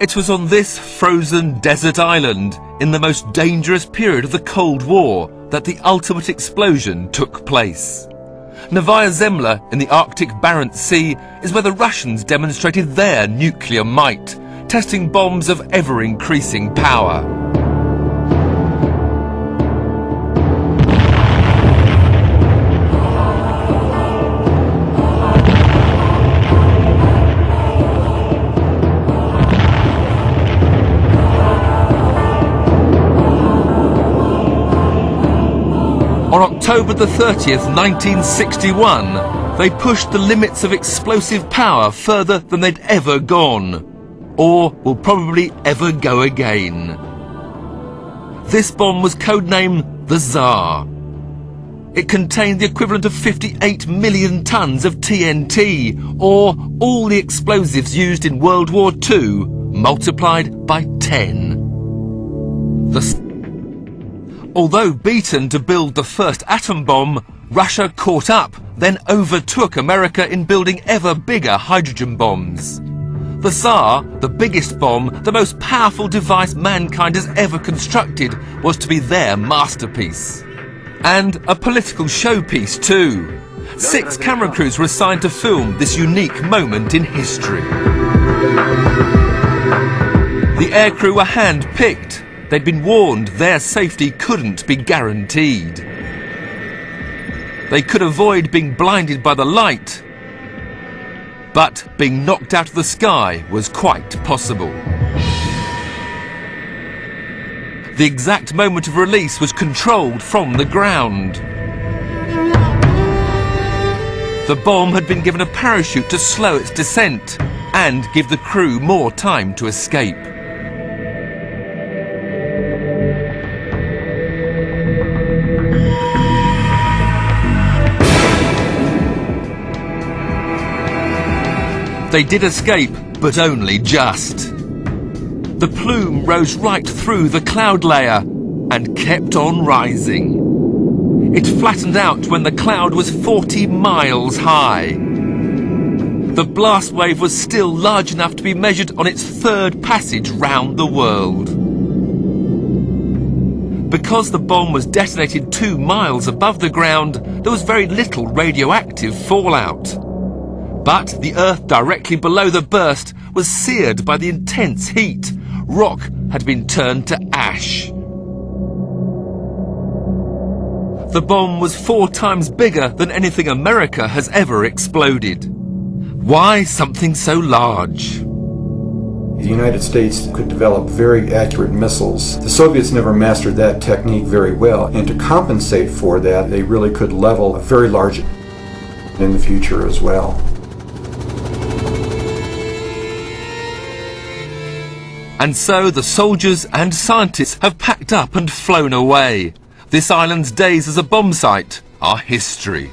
It was on this frozen desert island, in the most dangerous period of the Cold War, that the ultimate explosion took place. Novaya Zemlya in the Arctic Barents Sea is where the Russians demonstrated their nuclear might, testing bombs of ever increasing power. On October the 30th, 1961, they pushed the limits of explosive power further than they'd ever gone, or will probably ever go again. This bomb was codenamed the Tsar. It contained the equivalent of 58 million tons of TNT, or all the explosives used in World War II, multiplied by 10. The Although beaten to build the first atom bomb, Russia caught up, then overtook America in building ever bigger hydrogen bombs. The Tsar, the biggest bomb, the most powerful device mankind has ever constructed, was to be their masterpiece. And a political showpiece too. Six camera crews were assigned to film this unique moment in history. The aircrew were hand-picked, They'd been warned their safety couldn't be guaranteed. They could avoid being blinded by the light, but being knocked out of the sky was quite possible. The exact moment of release was controlled from the ground. The bomb had been given a parachute to slow its descent and give the crew more time to escape. They did escape, but only just. The plume rose right through the cloud layer and kept on rising. It flattened out when the cloud was 40 miles high. The blast wave was still large enough to be measured on its third passage round the world. Because the bomb was detonated two miles above the ground, there was very little radioactive fallout. But the earth directly below the burst was seared by the intense heat. Rock had been turned to ash. The bomb was four times bigger than anything America has ever exploded. Why something so large? The United States could develop very accurate missiles. The Soviets never mastered that technique very well, and to compensate for that, they really could level a very large in the future as well. And so the soldiers and scientists have packed up and flown away. This island's days as a bomb site are history.